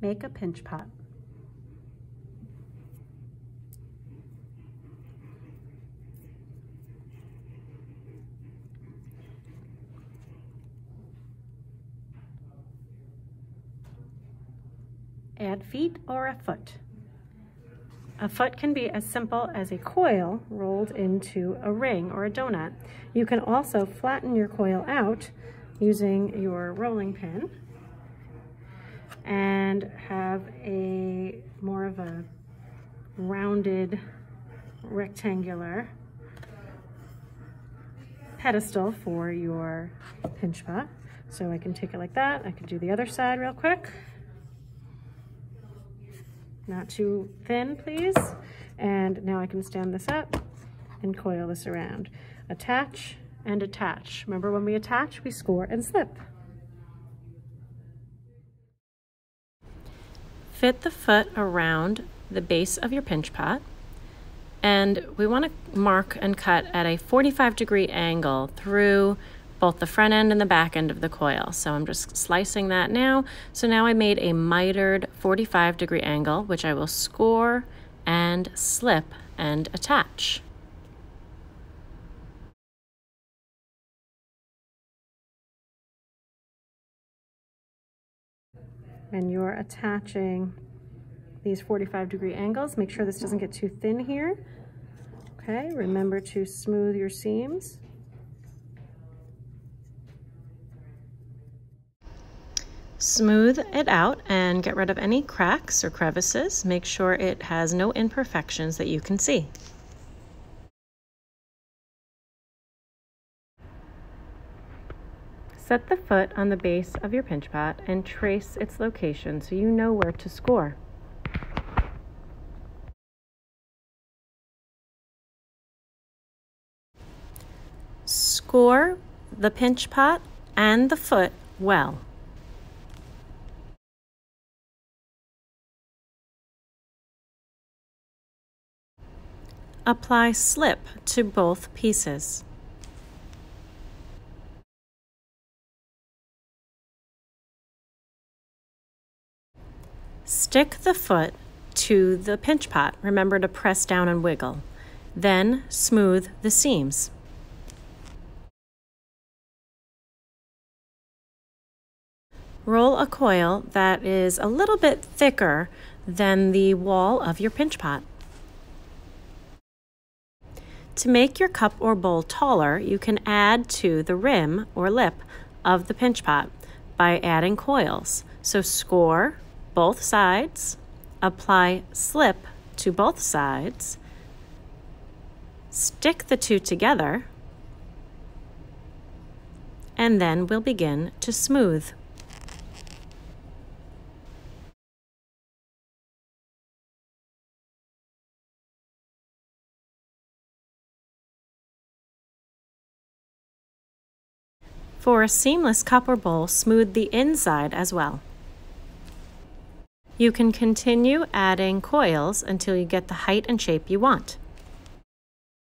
Make a pinch pot. Add feet or a foot. A foot can be as simple as a coil rolled into a ring or a donut. You can also flatten your coil out using your rolling pin and have a more of a rounded rectangular pedestal for your pinch pot. So I can take it like that. I can do the other side real quick. Not too thin, please. And now I can stand this up and coil this around. Attach and attach. Remember when we attach, we score and slip. Fit the foot around the base of your pinch pot and we want to mark and cut at a 45 degree angle through both the front end and the back end of the coil. So I'm just slicing that now. So now I made a mitered 45 degree angle, which I will score and slip and attach. And you're attaching these 45 degree angles. Make sure this doesn't get too thin here. Okay, remember to smooth your seams. Smooth it out and get rid of any cracks or crevices. Make sure it has no imperfections that you can see. Set the foot on the base of your pinch pot and trace its location so you know where to score. Score the pinch pot and the foot well. Apply slip to both pieces. Stick the foot to the pinch pot. Remember to press down and wiggle. Then smooth the seams. Roll a coil that is a little bit thicker than the wall of your pinch pot. To make your cup or bowl taller, you can add to the rim or lip of the pinch pot by adding coils. So score both sides, apply slip to both sides, stick the two together, and then we'll begin to smooth. For a seamless cup or bowl, smooth the inside as well. You can continue adding coils until you get the height and shape you want.